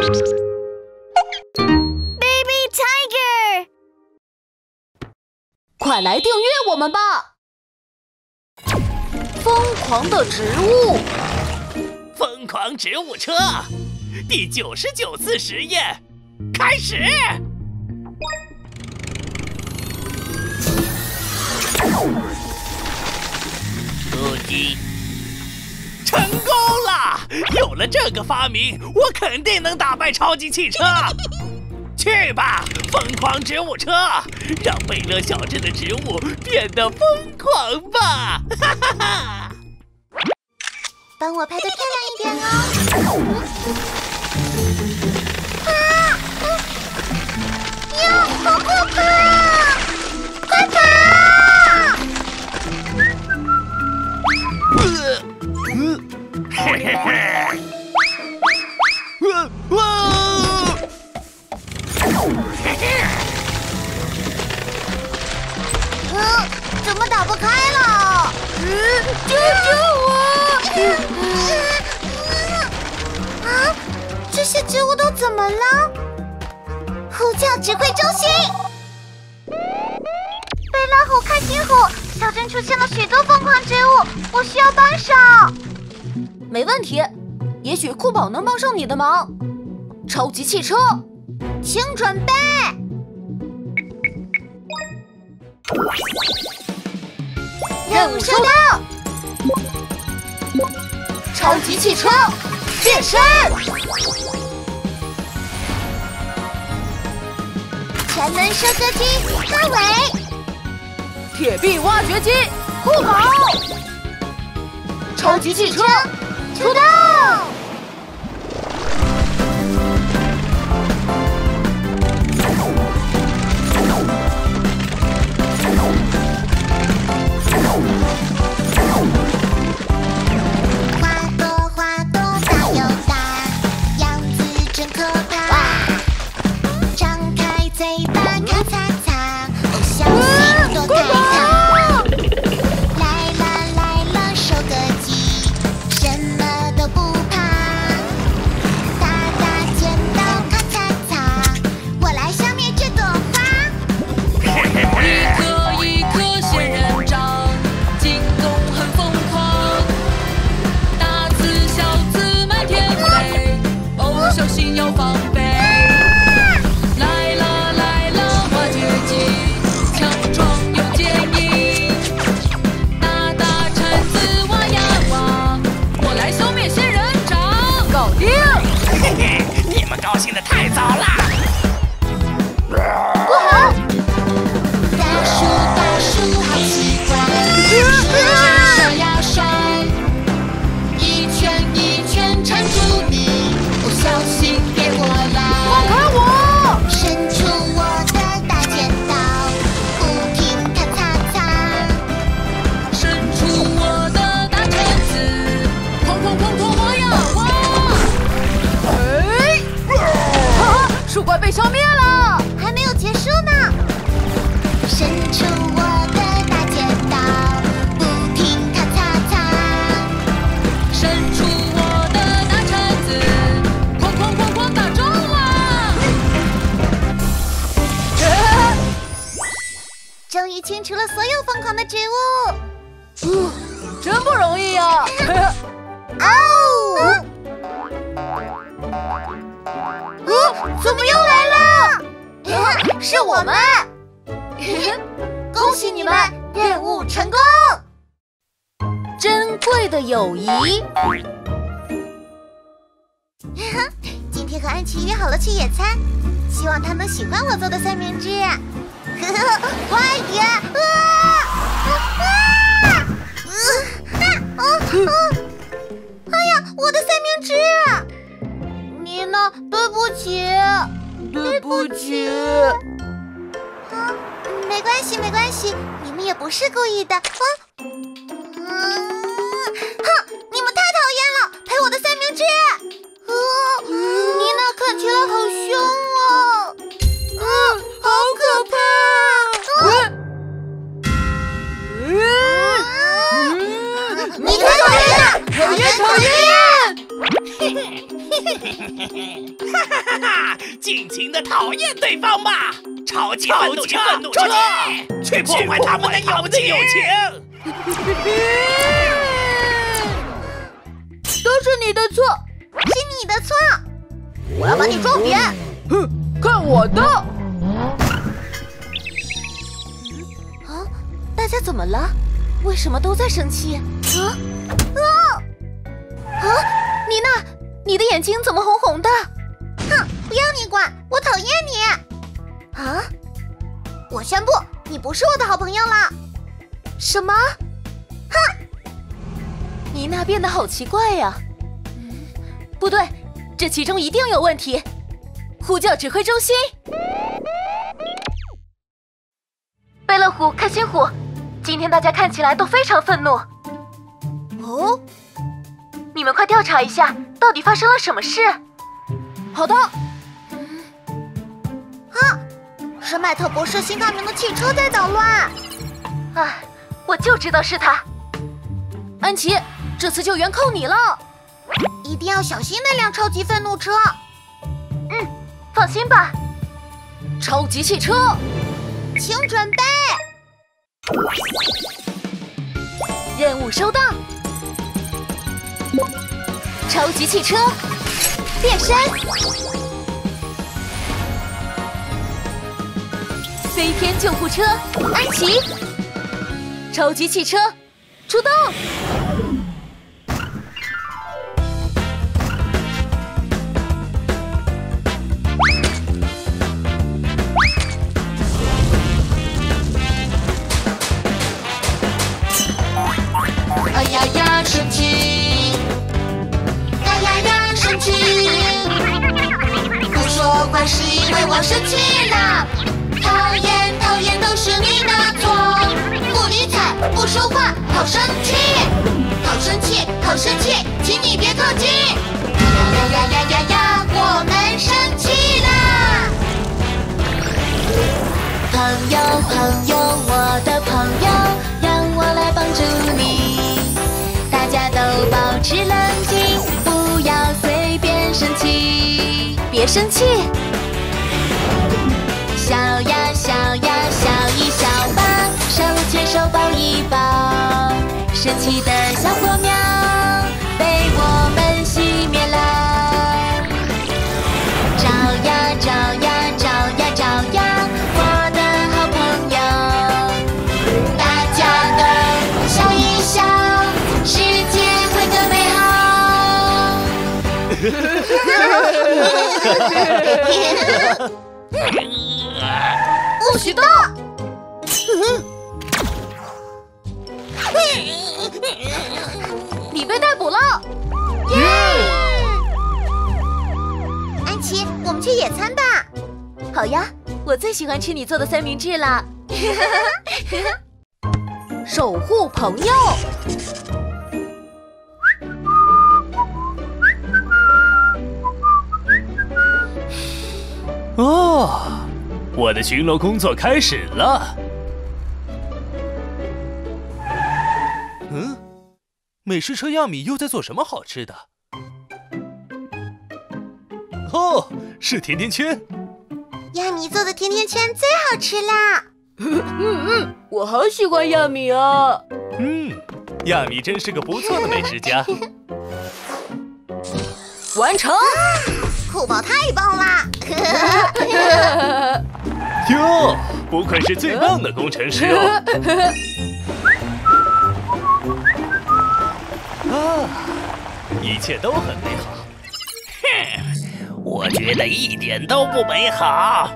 Baby Tiger，快来订阅我们吧！疯狂的植物，疯狂植物车第九十九次实验开始。突击！有了这个发明，我肯定能打败超级汽车。去吧，疯狂植物车，让贝勒小镇的植物变得疯狂吧！哈哈哈！帮我拍的漂亮一点哦。啊！呀，好可怕！怎么打不开了？嗯，救救我！啊，这些植物都怎么了？呼叫指挥中心！贝拉虎、开心虎，小镇出现了许多疯狂植物，我需要帮手。没问题，也许酷宝能帮上你的忙。超级汽车，请准备。任务收到。超级汽车变身，全能收割机阿伟，铁臂挖掘机酷宝，超级汽车土豆！怒车，出去，去破坏他们的友情！都是你的错，是你的错！我要把你撞扁！哼，看我的！啊，大家怎么了？为什么都在生气？什么？哼！妮娜变得好奇怪呀。嗯，不对，这其中一定有问题。呼叫指挥中心。贝乐虎、开心虎，今天大家看起来都非常愤怒。哦，你们快调查一下，到底发生了什么事？好的。啊，是麦特博士新发明的汽车在捣乱。唉，我就知道是他。安琪，这次救援靠你了，一定要小心那辆超级愤怒车。嗯，放心吧。超级汽车，请准备。任务收到。超级汽车变身，飞天救护车安琪，超级汽车出动。不许动！你被逮捕了！安琪，我们去野餐吧。好呀，我最喜欢吃你做的三明治了。守护朋友，哦，我的巡逻工作开始了。嗯，美食车亚米又在做什么好吃的？哦，是甜甜圈。亚米做的甜甜圈最好吃啦！我好喜欢亚米啊！嗯，亚米真是个不错的美食家。完成。酷宝太棒啦！哟，不愧是最棒的工程师哦！啊，一切都很美好。哼，我觉得一点都不美好。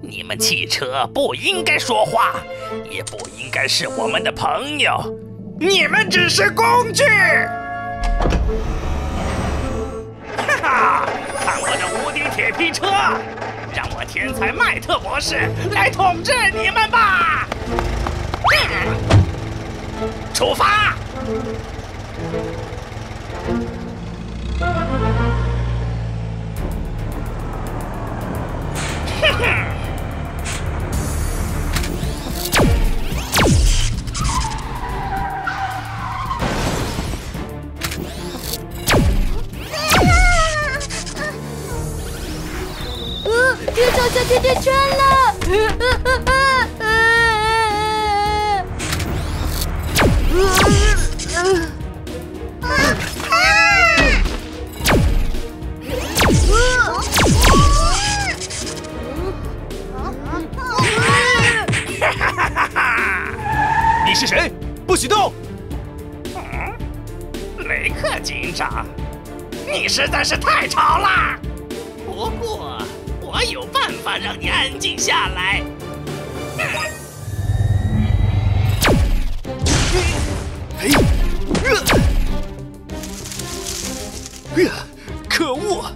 你们汽车不应该说话，也不应该是我们的朋友，你们只是工具。哈哈，铁皮车！让我天才麦特博士 来统治你们吧！出发！哼哼。别掉下甜甜圈了！你是谁？不许动！雷克警长，你实在是太吵了。不过，我有办法让你安静下来。哎，呃，哎呀，可恶！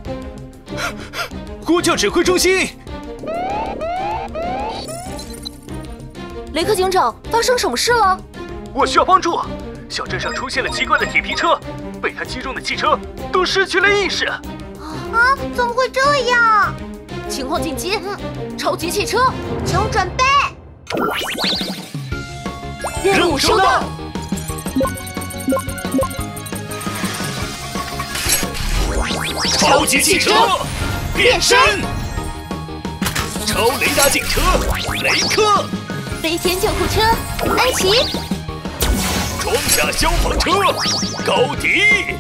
呼叫指挥中心，雷克警长，发生什么事了？我需要帮助。小镇上出现了奇怪的铁皮车，被它击中的汽车都失去了意识。啊，怎么会这样？情况紧急，超级汽车，请准备。任务收到。超级汽车变身，超雷达警车雷克，飞天救护车安琪，装甲消防车高迪，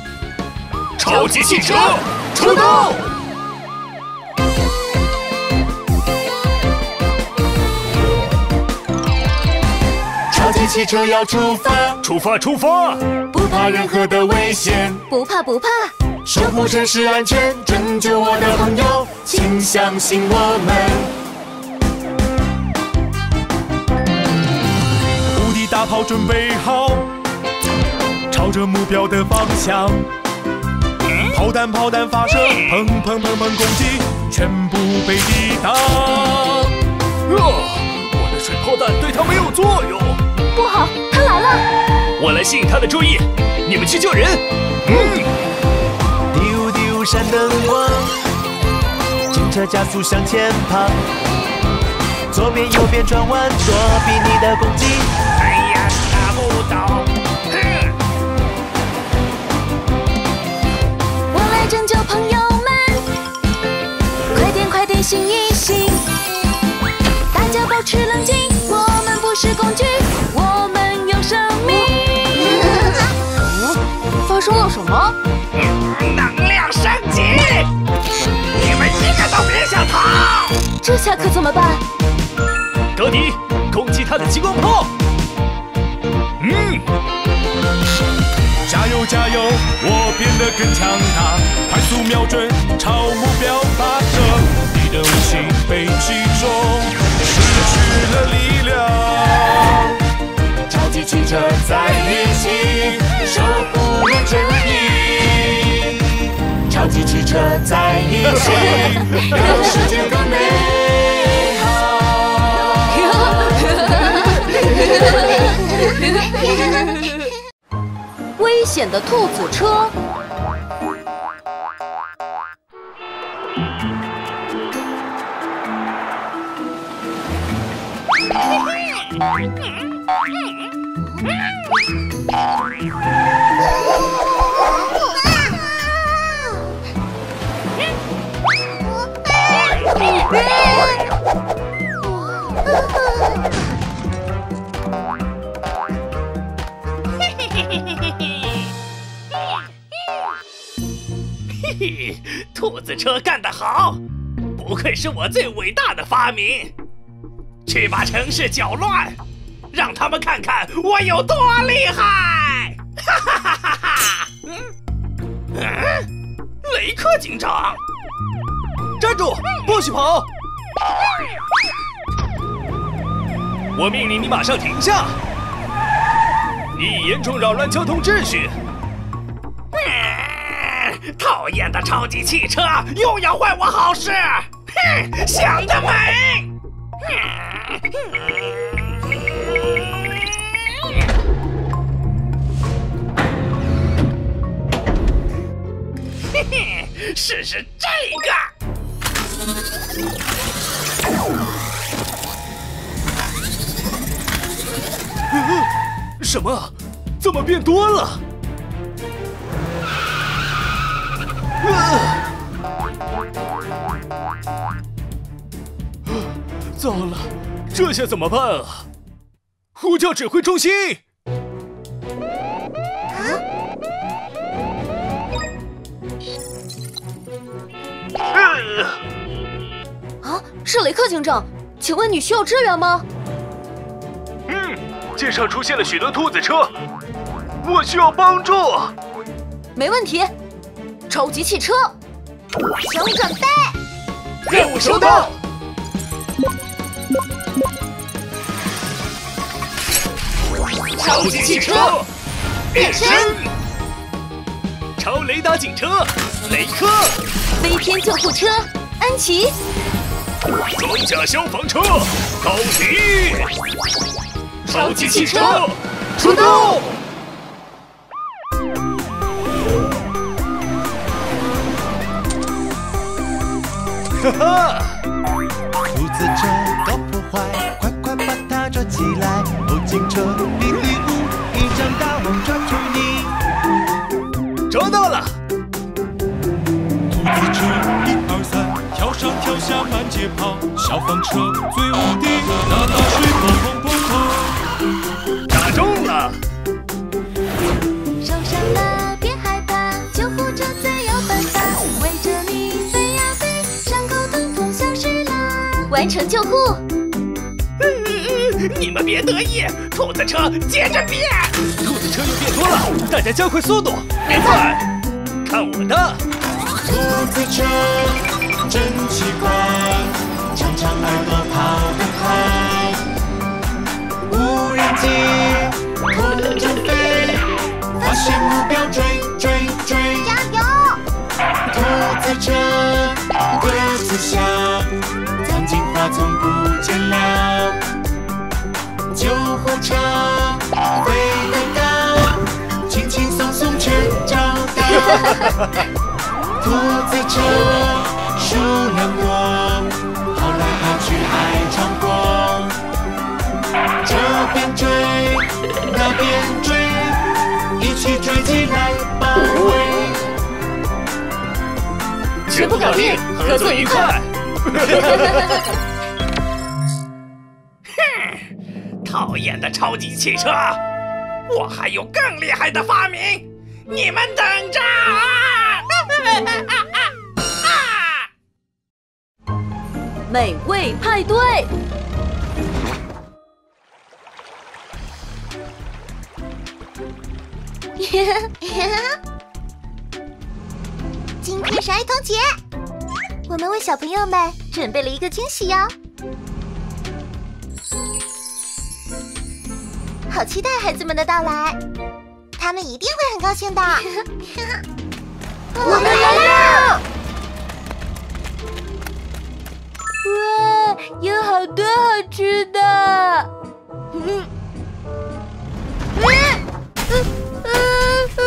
超级汽车出动！汽车要出发，出发出发！不怕任何的危险，不怕不怕，守护城市安全，拯救我的朋友，请相信我们。无敌大炮准备好，朝着目标的方向，炮弹炮弹发射，砰砰砰砰攻击，全部被抵挡。啊！我的水炮弹对它没有作用。不好，他来了！我来吸引他的注意，你们去救人。嗯。丢丢闪灯光，警车加速向前跑，左边右边转弯，躲避你的攻击。哎呀，打不倒！哼！我来拯救朋友们，快点快点醒一醒，大家保持冷静，我们不是工具，生命。发生了什么？能量升级！你们一个都别想逃！这下可怎么办？高迪，攻击他的激光炮！嗯，加油加油，我变得更强大，快速瞄准，朝目标发射。你的武器被击中，失去了力量。超级汽车在一起，守护了正义。超级汽车在一起，让世界更美危险的兔子车。嘿嘿，兔子车干得好，不愧是我最伟大的发明。去把城市搅乱，让他们看看我有多厉害！哈哈哈哈哈！嗯，嗯，雷克警长，站住，不许跑！我命令你马上停下！你严重扰乱交通秩序。讨厌的超级汽车又要坏我好事！哼，想得美！嘿嘿，试试这个。什么？怎么变多了？糟了，这下怎么办啊？呼叫指挥中心！啊，是雷克警长，请问你需要支援吗？嗯，街上出现了许多兔子车，我需要帮助。没问题，超级汽车，请准备，任务收到。超级汽车变身，超雷达警车雷克，飞天救护车安琪，装甲消防车高迪，超级汽车出动！哈哈，满街跑。消防车最无敌，那大水砰砰砰。打中了！受伤了别害怕，救护车最有办法，围着你飞呀飞，伤口统统消失啦。完成救护。嗯嗯嗯你们别得意，兔子车接着变。兔子车又变多了，大家加快速度！别快，看我的！兔子车真奇怪，长长耳朵跑得快，无人机空中飞，发现目标追追追，加油！兔子车鸽子笑，藏进花丛不见了，救护车飞得高，轻轻松松全找到。兔子车数量多，跑来跑去爱闯祸，这边追，那边追，一起追起来包围。绝不搞定，合作愉快。哼讨厌的超级汽车，我还有更厉害的发明，你们等着！美味派对，今天是儿童节，我们为小朋友们准备了一个惊喜哟。好期待孩子们的到来，他们一定会很高兴的。我们来了！哇，有好多好吃的。嗯，嗯，嗯，嗯，嗯，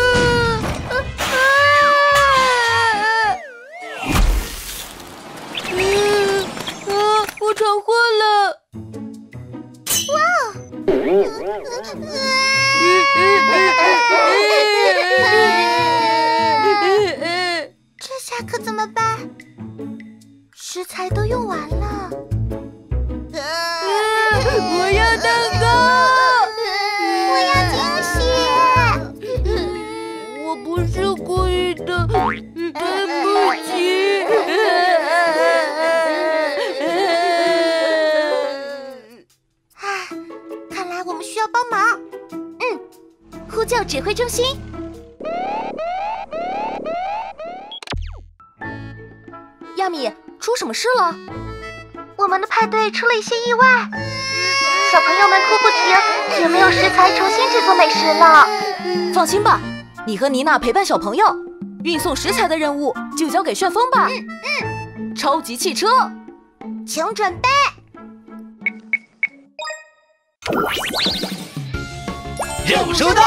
嗯，啊，我闯祸了。这下可怎么办？食材都用完了。我要蛋糕，我要惊喜！我不是故意的，对不起。啊，看来我们需要帮忙。嗯，呼叫指挥中心。什么事了？我们的派对出了一些意外，小朋友们哭不停，也没有食材重新制作美食了。放心吧，你和妮娜陪伴小朋友，运送食材的任务就交给旋风吧。嗯嗯，超级汽车，请准备。任务收到。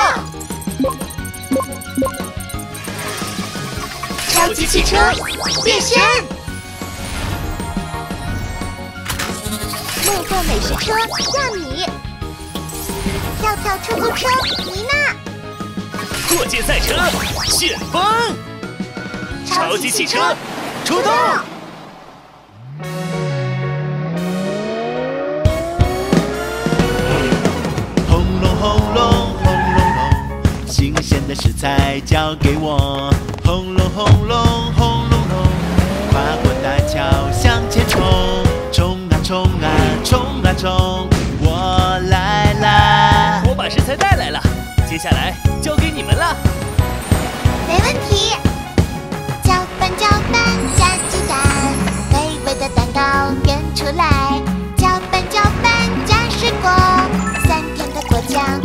超级汽车变身，坐美食车，亚米；跳跳出租车，妮娜；过界赛车，旋风；超级汽车，出动！轰隆轰隆轰隆隆，新鲜的食材交给我，轰隆轰隆。冲啊冲，我来啦！我把食材带来了，接下来交给你们了。没问题。搅拌搅拌加鸡蛋，美味的蛋糕变出来。搅拌搅拌加水果，酸甜的果酱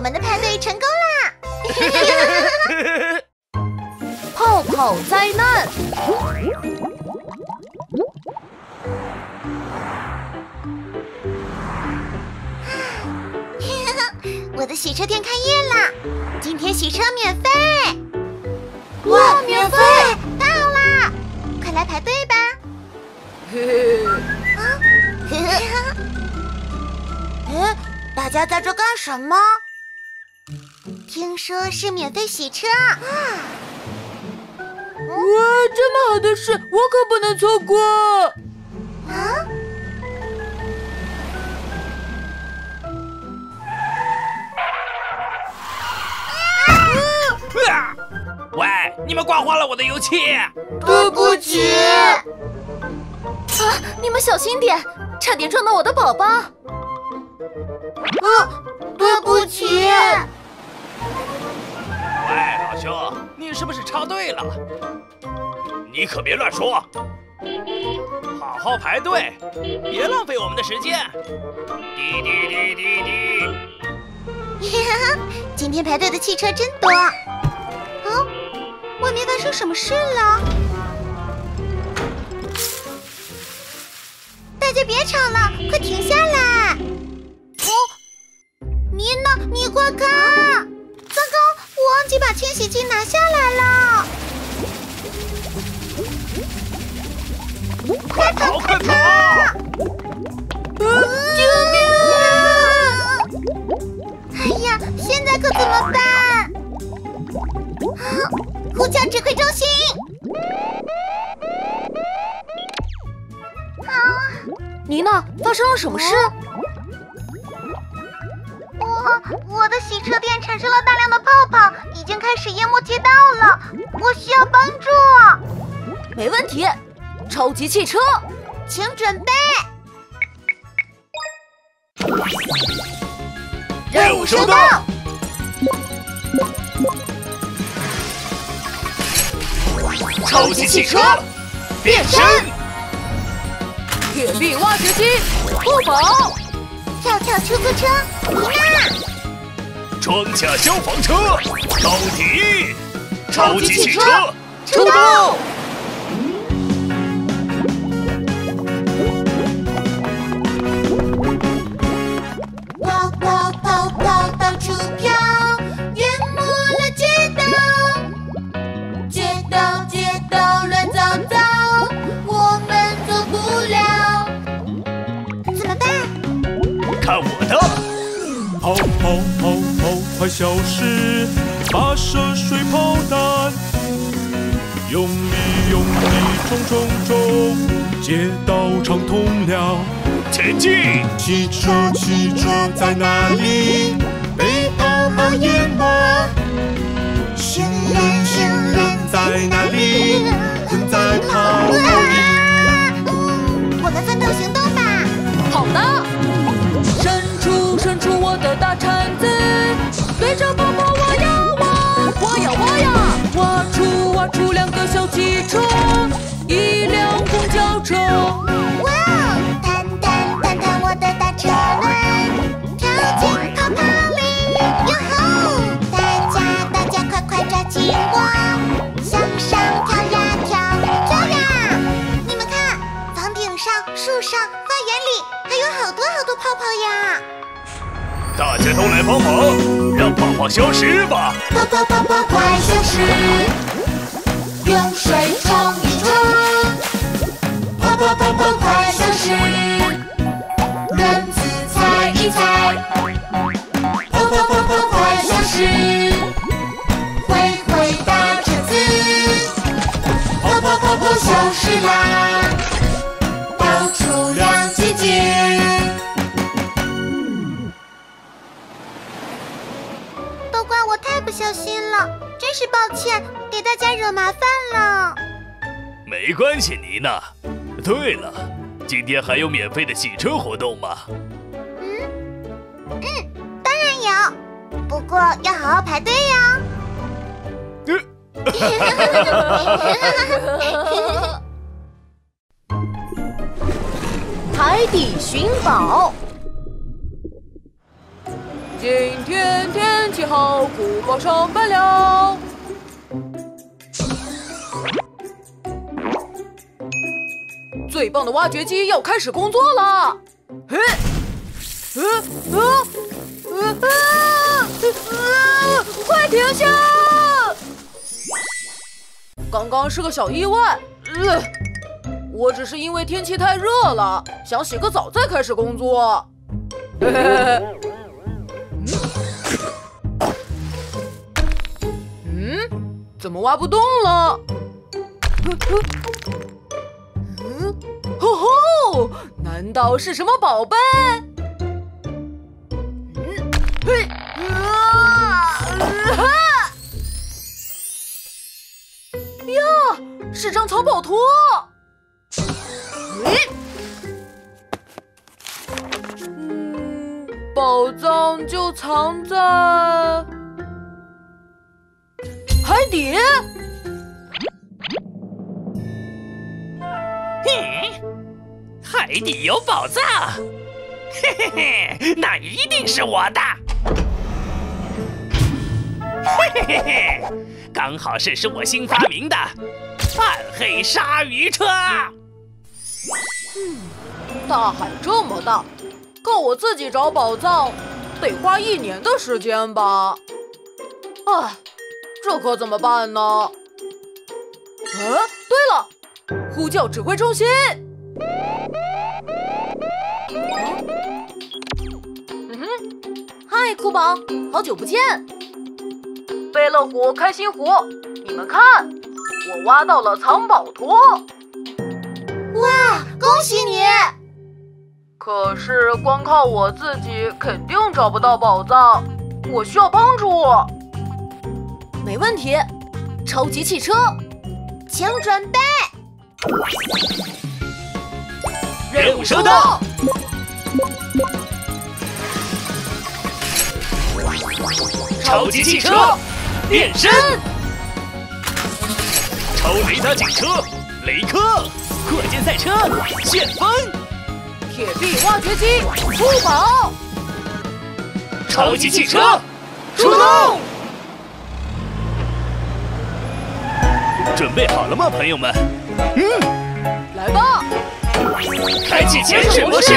我们的派对成功啦！泡泡灾难。我的洗车店开业啦！今天洗车免费！哇，免费！太好啦！快来排队吧！啊，哎，大家在这干什么？听说是免费洗车啊！哇，这么好的事，我可不能错过！啊！啊！喂，你们刮花了我的油漆！对不起。啊！你们小心点，差点撞到我的宝宝。啊！对不起。哥，你是不是插队了？你可别乱说，好好排队，别浪费我们的时间。滴滴滴滴滴。今天排队的汽车真多。哦，外面发生什么事了？大家别吵了，快停下来！记把清洗剂拿下来了。快跑！快跑！救命啊！哎呀，现在可怎么办？啊！呼叫指挥中心！啊！妮娜，发生了什么事？经开始淹没街道了，我需要帮助。没问题，超级汽车，请准备。任务收到。超级汽车变身，铁臂挖掘机不跑，跳跳出租车，妮娜，装甲消防车到底，超级汽车出动！跑跑跑跑到处飘，淹没了街道，街道街道乱糟糟，我们走不了，怎么办？看我的！跑跑跑跑，快消失！发射水炮弹，用力用力冲冲冲，街道畅通了。前进！汽车汽车在哪里？被泡沫淹没。行人行人在哪里？在泡沫里。我们分头行动吧！好的，伸出伸出我的大铲子，对着泡沫车。哇，弹弹弹弹我的大车轮，跳进泡泡里，哟吼！大家大家快快抓紧我，向上跳呀跳，跳呀！你们看，房顶上、树上、花园里还有好多好多泡泡呀！大家都来帮忙，让泡泡消失吧！泡泡泡泡快消失，用水冲一冲，泡泡泡泡快消失，轮子踩一踩，泡泡泡泡快消失，挥挥大铲子，泡泡泡泡消失啦，到处亮晶晶。都怪我太不小心了，真是抱歉，给大家惹麻烦了。没关系，妮娜。对了，今天还有免费的洗车活动吗？嗯嗯当然有，不过要好好排队哟。海底寻宝。今天天气好，古堡上班了。最棒的挖掘机要开始工作了。嘿，呃呃呃啊呃！快停下！刚刚是个小意外。呃，我只是因为天气太热了，想洗个澡再开始工作。嘿嘿嘿。嗯，怎么挖不动了？嗯，吼吼，难道是什么宝贝？嗯，嘿，啊，哈！呀，是张藏宝图。诶，嗯，宝藏就藏在。海底？海底有宝藏，嘿嘿嘿，那一定是我的。嘿嘿嘿嘿，刚好试试我新发明的暗黑鲨鱼车。嗯大海这么大，够我自己找宝藏，得花一年的时间吧。啊。这可怎么办呢？啊，对了，呼叫指挥中心。嗨，酷宝，好久不见。贝乐虎、开心虎，你们看，我挖到了藏宝图。哇，恭喜你！可是光靠我自己肯定找不到宝藏，我需要帮助。没问题，超级汽车，请准备。任务收到。超级汽车变身，超雷达警车雷克，火箭赛车旋风，铁臂挖掘机出宝，超级汽车出动。准备好了吗，朋友们？嗯，来吧！开启潜水模式。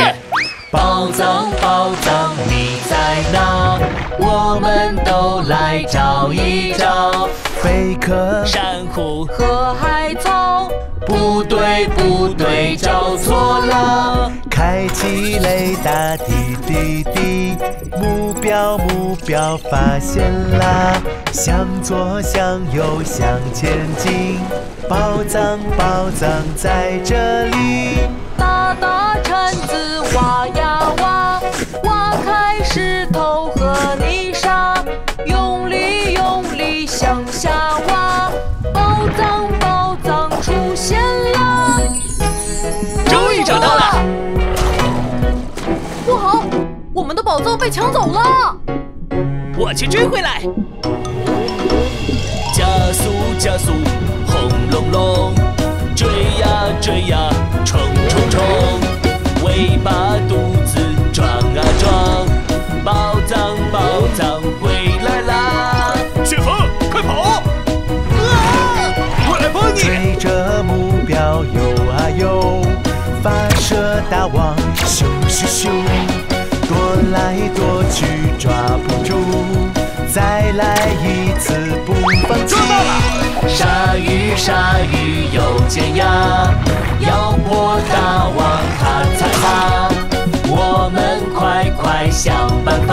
宝藏，宝藏，你在哪？我们都来找一找。贝壳、珊瑚和海草，不对，不对，找错了。开开启雷达，滴滴滴，目标目标发现啦！向左向右向前进，宝藏宝藏在这里。大大铲子挖呀宝藏被抢走了！我去追回来。加速加速，轰隆隆，追呀追呀，冲冲冲，尾巴肚子撞啊撞，宝藏宝藏回来啦！雪峰，快跑！啊我来帮你。追着目标游啊游，发射大网，咻咻咻，躲来躲去抓不住，再来一次不放弃。鲨鱼鲨鱼有尖牙，要破大王他才怕。我们快快想办法，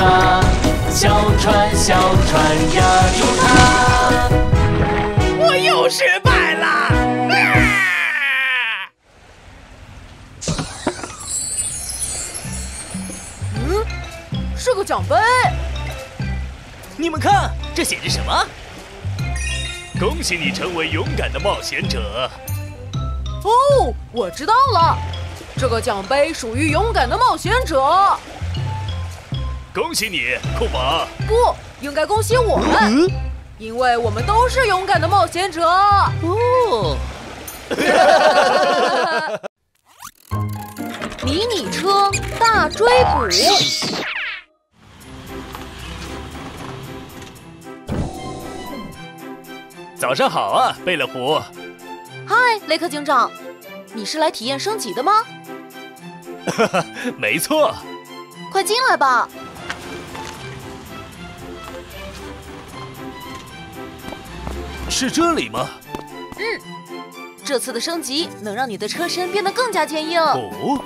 小船小船压住它。我又失败了。个奖杯，你们看，这写着什么？恭喜你成为勇敢的冒险者。哦，我知道了，这个奖杯属于勇敢的冒险者。恭喜你，库马！不，应该恭喜我们，因为我们都是勇敢的冒险者。哦，迷你车大追捕。早上好啊，贝勒虎。嗨，雷克警长，你是来体验升级的吗？没错，快进来吧。是这里吗？嗯这次的升级能让你的车身变得更加坚硬。哦，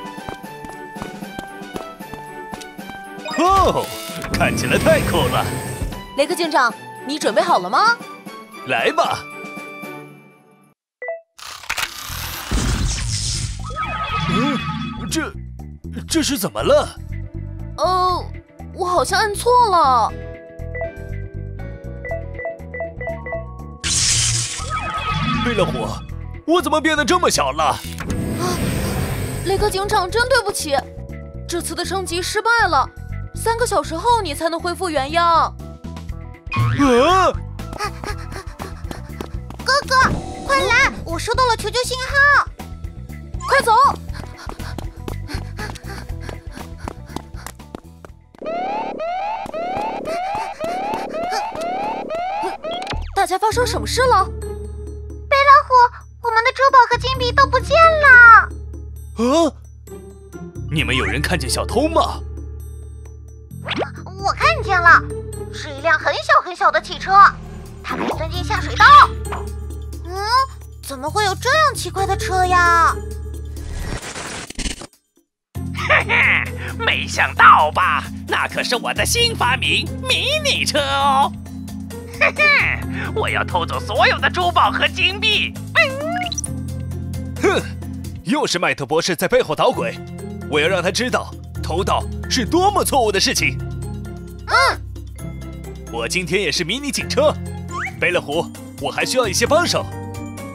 哦，看起来太酷了！雷克警长，你准备好了吗？来吧。嗯，这这是怎么了？呃，我好像按错了。贝勒虎，我怎么变得这么小了？雷克警长，真对不起，这次的升级失败了，三个小时后你才能恢复原样。啊！哥哥，快来！我收到了求救信号。快走！大家发生什么事了？贝老虎，我们的珠宝和金币都不见了。啊！你们有人看见小偷吗？我看见了，是一辆很小很小的汽车，它可以钻进下水道。嗯，怎么会有这样奇怪的车呀？嘿嘿，没想到吧？那可是我的新发明——迷你车哦！嘿嘿，我要偷走所有的珠宝和金币！哼，又是麦特博士在背后捣鬼！我要让他知道偷盗是多么错误的事情。嗯，我今天也是迷你警车，贝勒虎，我还需要一些帮手。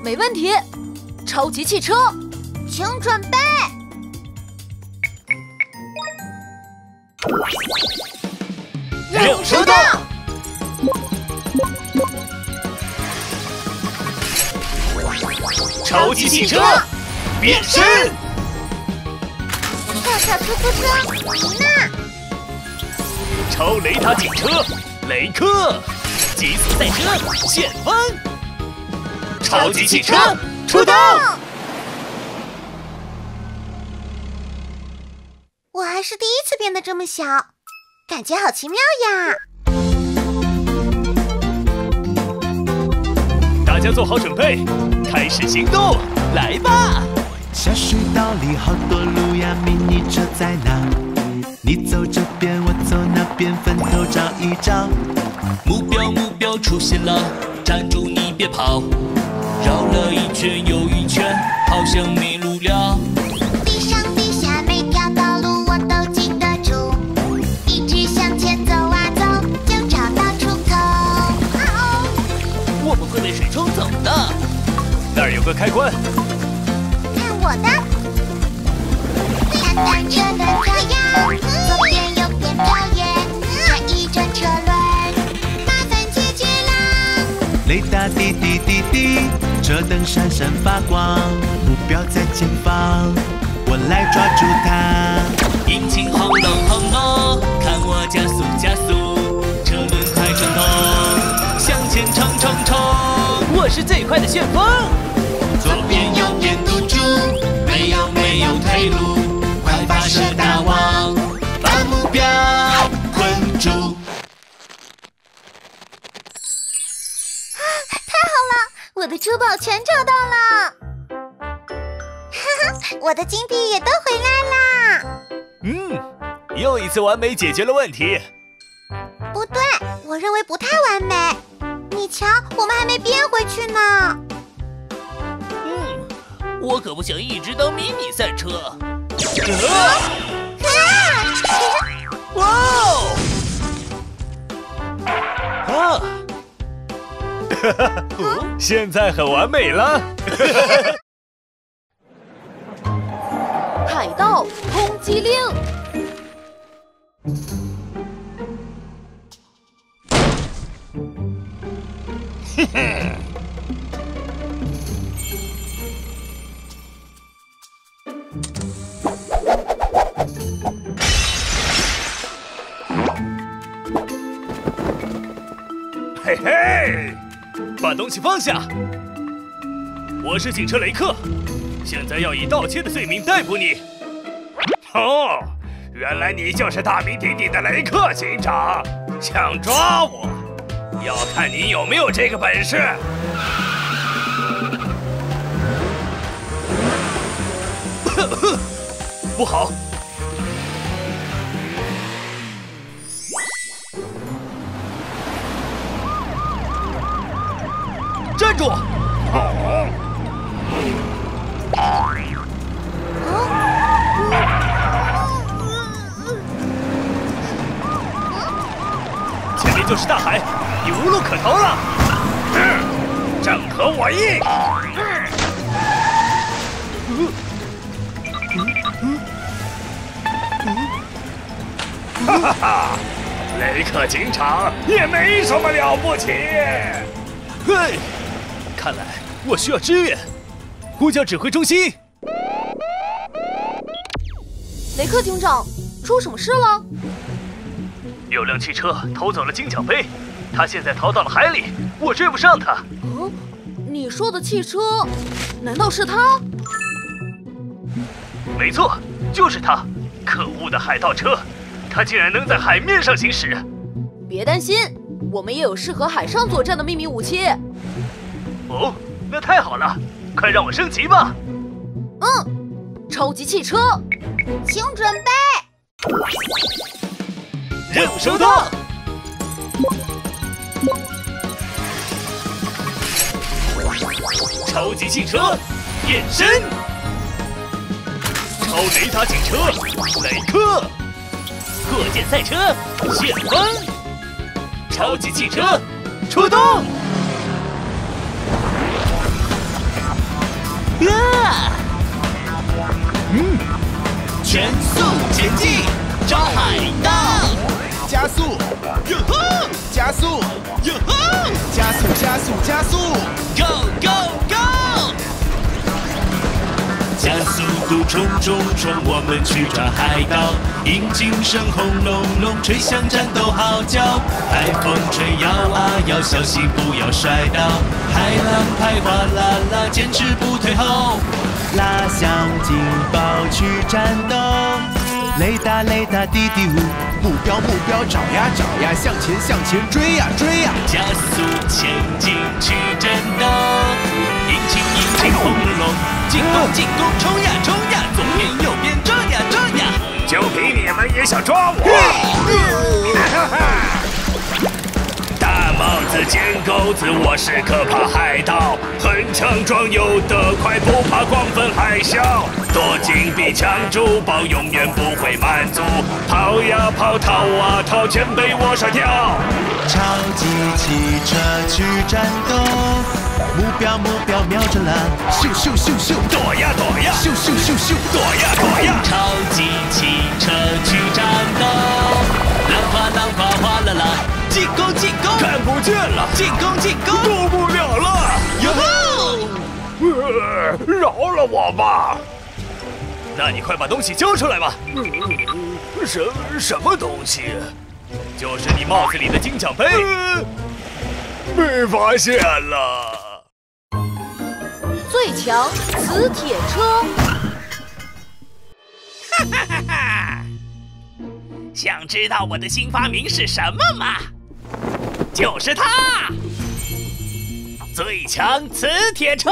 没问题，超级汽车，请准备。任务收到。超级汽车。变身，跳跳出租车，妮娜，超雷达警车。雷克，极速赛车。旋风，超级汽车出动！我还是第一次变得这么小，感觉好奇妙呀！大家做好准备，开始行动，来吧！下水道里好多路呀，迷你车在哪？你走这边，我走那边，分头找一找。目标目标出现了，站住你别跑，绕了一圈又一圈，好像迷路了。地上地下每条道路我都记得住，一直向前走啊走，就找到出口。啊我们会被水冲走的。那儿有个开关，看我的，看单车的跳跃，左边右边跳跃，转一转车轮，麻烦解决啦。雷达滴滴滴滴，车灯闪闪发光，目标在前方，我来抓住它。引擎轰隆轰隆，看我加速加速，车轮快转动，向前冲冲冲！我是最快的旋风。左边右边堵住，没有没有退路，快发射的珠宝全找到了。哈哈，我的金币也都回来啦。嗯，又一次完美解决了问题。不对，我认为不太完美。你瞧，我们还没变回去呢。嗯，我可不想一直当迷你赛车。哇哦！啊！现在很完美了。海盗通缉令。嘿嘿，把东西放下。我是警车雷克，现在要以盗窃的罪名逮捕你。哦，原来你就是大名鼎鼎的雷克警长，想抓我，要看你有没有这个本事。不好，住！前面就是大海，你无路可逃了。嗯，正合我意。哈哈哈，雷克警长也没什么了不起。嘿，我需要支援，呼叫指挥中心。雷克警长，出什么事了？有辆汽车偷走了金奖杯，他现在逃到了海里，我追不上他。嗯，你说的汽车，难道是他？没错，就是他！可恶的海盗车，他竟然能在海面上行驶！别担心，我们也有适合海上作战的秘密武器。哦，那太好了，快让我升级吧！嗯，超级汽车，请准备。任务收到。超级汽车变身，超雷达警车雷克，破剑赛车旋风，超级汽车啊！嗯，全速前进，抓海盗！加速，哟吼！加速，哟吼！加速，加速，加速！Go go 速度冲冲冲，我们去抓海盗！引擎声轰隆隆，吹响战斗号角。海风吹摇啊摇，小心不要摔倒。海浪拍哗啦啦，坚持不退后。拉响警报去战斗，雷达雷达滴滴呜，目标目标找呀找呀，向前向前追呀追呀，加速前进去战斗。引擎引擎轰隆隆，进攻进攻，冲呀冲呀，左边右边转呀转呀，就凭你们也想抓我？大 帽子尖钩子，我是可怕海盗，很强壮游得快，不怕狂风海啸。多金币抢珠宝，永远不会满足。跑呀跑，逃啊逃，全被我甩掉。超级汽车去战斗，目标目标瞄准了，咻咻咻咻，躲呀躲呀，咻咻咻咻，躲呀躲呀。超级汽车去战斗，浪花浪花哗啦啦，进攻进攻，看不见了，进攻进攻，动不了了。哟吼！呃饶了我吧！那你快把东西交出来吧。什什么东西？就是你帽子里的金奖杯。被发现了。最强磁铁车，哈哈哈哈！想知道我的新发明是什么吗？就是它，最强磁铁车。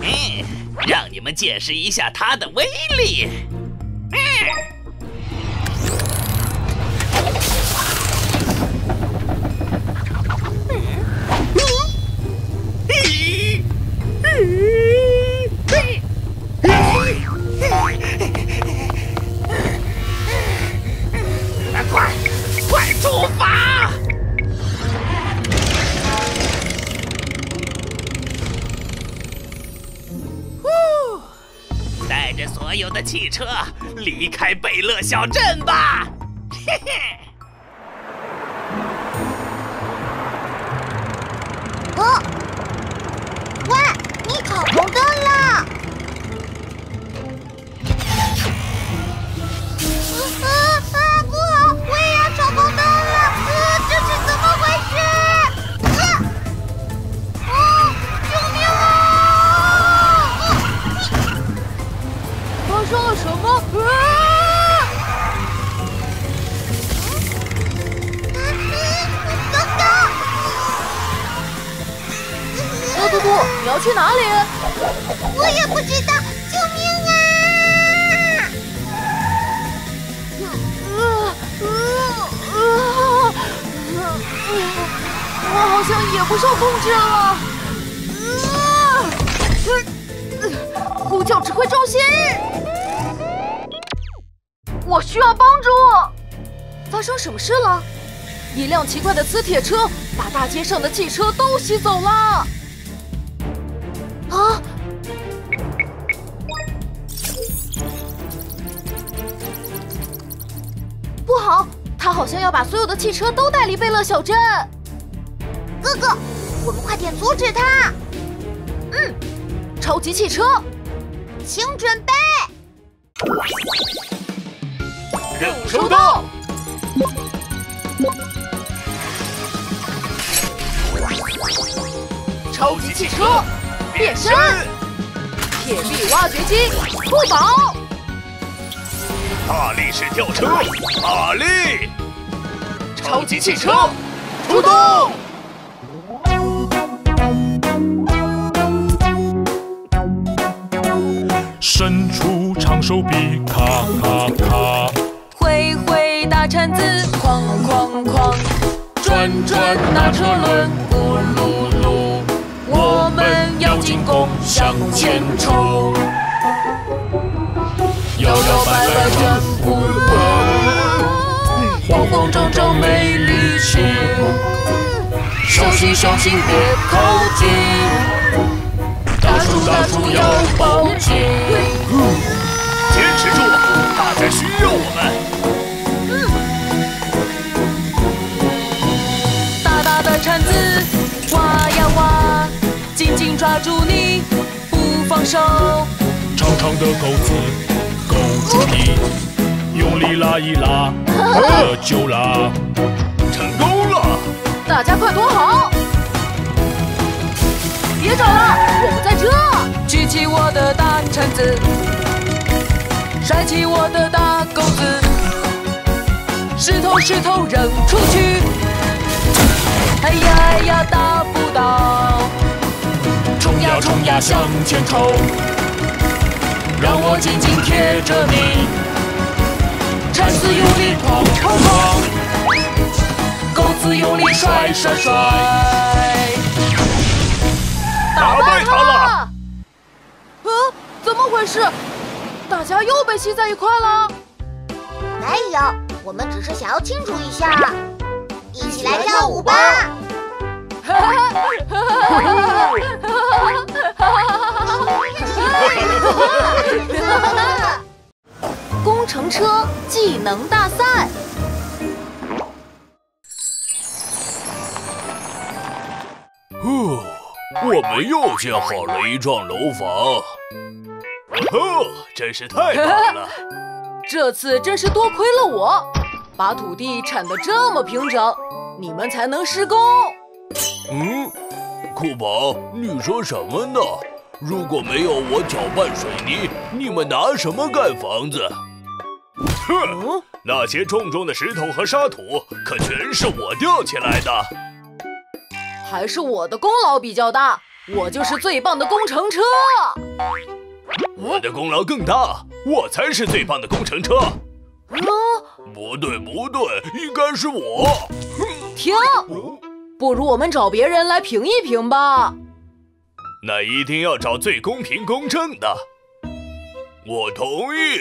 嗯，让你们见识一下它的威力。嗯。带着所有的汽车离开贝勒小镇吧！嘿嘿。了什么？啊！哥哥，小嘟嘟，你要去哪里？我也不知道，救命啊！啊！啊！啊！我好像也不受控制了。啊！呼叫指挥中心，我需要帮助。发生什么事了？一辆奇怪的磁铁车把大街上的汽车都吸走了。啊！不好，他好像要把所有的汽车都带离贝勒小镇。哥哥，我们快点阻止他！嗯，超级汽车，请准备。任务收到。超级汽车变身，铁臂挖掘机酷宝，大力士吊车，大力！超级汽车出动！伸出长手臂，转转那车轮，咕噜噜，我们要进攻，向前冲，摇摇摆摆真不稳，慌慌张张没力气，小心小心别靠近，大树大树要抱紧。坚持住，大家需要我们。紧紧抓住你不放手。长长的钩子勾住你，用力拉一拉，这就拉。成功了！大家快躲好！别找了，我们在这。举起我的大铲子，甩起我的大钩子，石头石头扔出去，哎呀哎呀打不到，冲冲呀冲呀向前冲，让我紧紧贴着你，战士用力哐哐哐，狗子用力甩甩甩。打败他了！啊，怎么回事？大家又被吸在一块了？没有，我们只是想要庆祝一下，一起来跳舞吧！工程车技能大赛，哦，我们又建好了一幢楼房。哦，真是太棒了！这次真是多亏了我，把土地铲得这么平整，你们才能施工。嗯，酷宝，你说什么呢？如果没有我搅拌水泥，你们拿什么盖房子？哼，那些重重的石头和沙土可全是我吊起来的。还是我的功劳比较大，我就是最棒的工程车。我的功劳更大，我才是最棒的工程车。嗯，不对，不对，应该是我。停，不如我们找别人来评一评吧。那一定要找最公平公正的。我同意。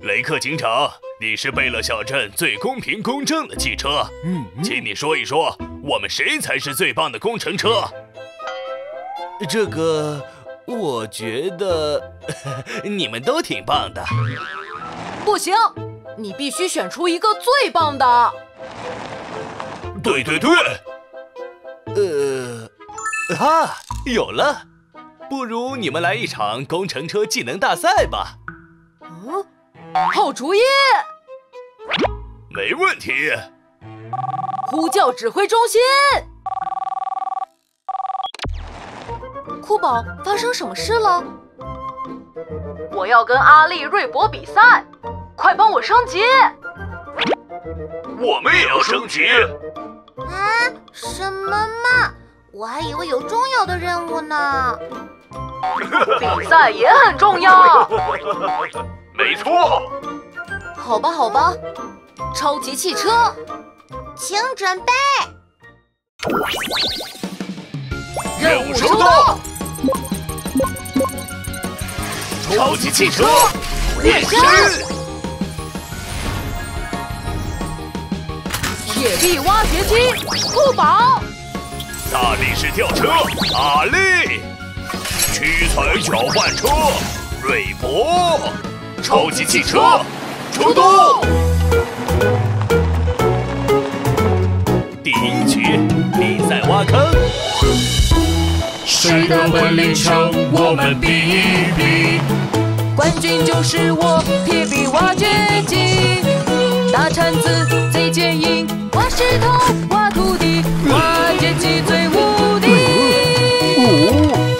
雷克警长，你是贝勒小镇最公平公正的汽车，嗯，请你说一说，我们谁才是最棒的工程车？这个，我觉得 你们都挺棒的。不行，你必须选出一个最棒的。对对对，呃，啊，有了，不如你们来一场工程车技能大赛吧。嗯，好主意。没问题。呼叫指挥中心。酷宝，发生什么事了？我要跟阿丽、瑞博比赛，快帮我升级！我们也要升级。啊，什么嘛！我还以为有重要的任务呢。比赛也很重要。没错。好吧，好吧，超级汽车，请准备。任务收到。超级汽车变身。铁臂挖掘机酷宝，大力士吊车阿力，屈才搅拌车瑞博，超级汽车出动。第一局比赛挖坑，谁的本领强，我们比一比。冠军就是我，铁臂挖掘机，大铲子，挖石头挖土地，挖掘机最无敌。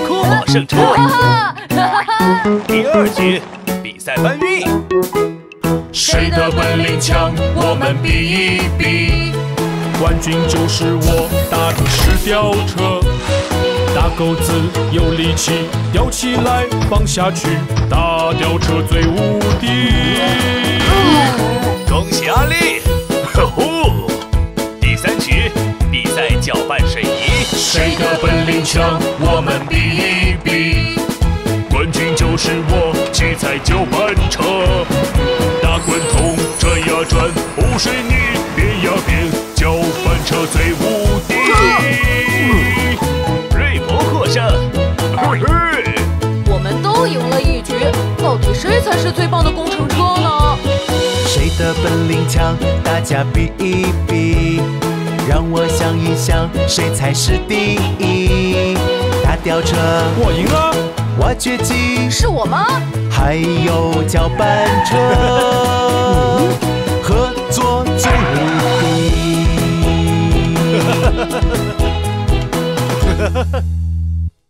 酷宝胜出。第二局比赛搬运，谁的本领强，我们比一比。冠军就是我，大力士吊车，大钩子有力气，吊起来放下去，大吊车最无敌。恭喜阿力！呵呼！搅拌水泥，谁的本领强，我们比一比。冠军就是我，七彩搅拌车，大滚筒转呀转，铺水泥变呀变，搅拌车最无敌。瑞博获胜。嘿嘿，我们都赢了一局，到底谁才是最棒的工程车呢？谁的本领强？大家比一比，让我想一想，谁才是第一？大吊车，我赢了。挖掘机，是我吗？还有搅拌车，合作最无敌。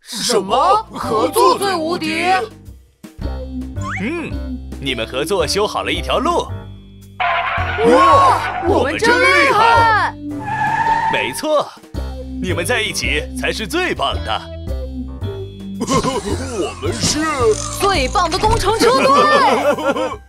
什么？合作最无敌？嗯，你们合作修好了一条路。哇，我们真厉害！没错，你们在一起才是最棒的。我们是最棒的工程车队。